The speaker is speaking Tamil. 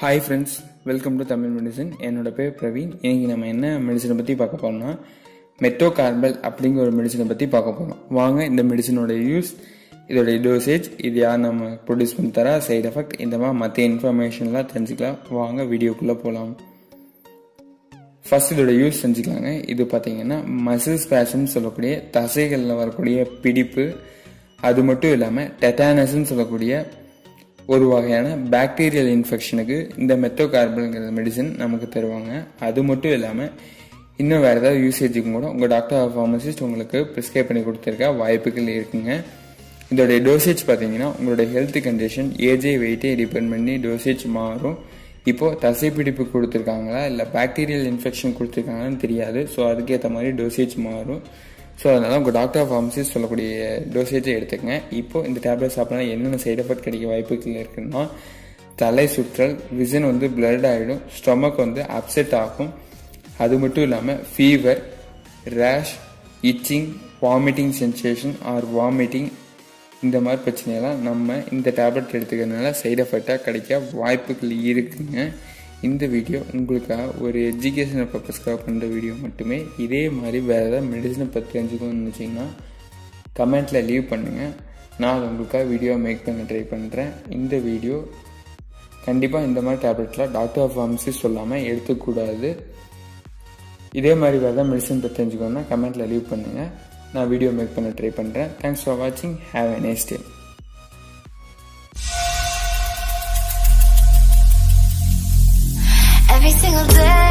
Hi friends welcome to Tamil medicine என்னோட பேர் பிரவீன். இன்னைக்கு நம்ம என்ன மெடிசனை பற்றி பார்க்க போறோம்னா மெட்டோகார்பல் அப்படிங்கிற ஒரு மெடிசனை பற்றி பார்க்க போகிறோம் வாங்க இந்த மெடிசனோட யூஸ் இதோட டோசேஜ் இது யார் நம்ம ப்ரொடியூஸ் பண்ணி தரா சைடு எஃபெக்ட் இந்த மாதிரி மற்ற இன்ஃபர்மேஷன்லாம் தெரிஞ்சுக்கலாம். வாங்க வீடியோக்குள்ளே போகலாம் ஃபர்ஸ்ட் இதோட யூஸ் செஞ்சுக்கலாங்க. இது பார்த்தீங்கன்னா மசில் ஸ்பேஷன் சொல்லக்கூடிய தசைகளில் வரக்கூடிய பிடிப்பு அது மட்டும் இல்லாமல் டெட்டானஸ்ன்னு சொல்லக்கூடிய ஒரு வகையான பாக்டீரியல் இன்ஃபெக்ஷனுக்கு இந்த மெத்தோகார்பல்ங்கிற மெடிசன் நமக்கு தருவாங்க. அது மட்டும் இல்லாமல் இன்னும் வேறு ஏதாவது யூசேஜுக்கும் கூட உங்கள் டாக்டர் ஆஃப் ஃபார்மசிஸ்ட் உங்களுக்கு ப்ரிஸ்கிரைப் பண்ணி கொடுத்துருக்க வாய்ப்புகள் இருக்குங்க. இதோடைய டோசேஜ் பார்த்தீங்கன்னா உங்களுடைய ஹெல்த் கண்டிஷன் ஏஜே வெயிட்டே டிபெண்ட் பண்ணி டோசேஜ் மாறும். இப்போது தசைப்பிடிப்பு கொடுத்துருக்காங்களா? இல்லை பாக்டீரியல் இன்ஃபெக்ஷன் கொடுத்துருக்காங்கன்னு தெரியாது. ஸோ அதுக்கேற்ற மாதிரி டோசேஜ் மாறும். ஸோ அதனால் உங்கள் டாக்டர் ஆஃப் ஃபார்மசிஸ்ட் சொல்லக்கூடிய டோசேஜை எடுத்துக்கங்க. இப்போ இந்த டேப்லெட் சாப்பிட்னா என்னென்ன சைடு எஃபெக்ட் கிடைக்க வாய்ப்புகள் இருக்குன்னா தலை சுற்றல் விசன் வந்து பிளட் ஆகிடும் ஸ்டொமக் வந்து அப்செட் ஆகும். அது மட்டும் இல்லாமல் fever rash itching vomiting sensation or vomiting இந்த மாதிரி பிரச்சனையெல்லாம் நம்ம இந்த டேப்லெட் எடுத்துக்கிறதுனால சைடு எஃபெக்டாக கிடைக்க வாய்ப்புகள் இருக்குங்க. இந்த வீடியோ உங்களுக்காக ஒரு எஜுகேஷனல் பர்பஸ்க்காக பண்ணுற வீடியோ மட்டுமே. இதே மாதிரி வேறு ஏதாவது மெடிசனை பற்றி தெரிஞ்சுக்கணும்னு நினச்சிங்கன்னா கமெண்ட்டில் லீவ் பண்ணுங்கள் நான் உங்களுக்காக வீடியோ மேக் பண்ண ட்ரை பண்ணுறேன் இந்த வீடியோ கண்டிப்பாக இந்த மாதிரி டேப்லெட்டில் டாக்டர் ஆஃப் ஃபார்மசி சொல்லாமல் எடுத்துக்கூடாது இதே மாதிரி வேறு ஏதாவது மெடிசன் பற்றி தெரிஞ்சுக்கணுன்னா கமெண்ட்டில் லீவ் பண்ணுங்கள் நான் வீடியோ மேக் பண்ண ட்ரை பண்ணுறேன் தேங்க்ஸ் ஃபார் வாட்சிங் have a nice day Every single day.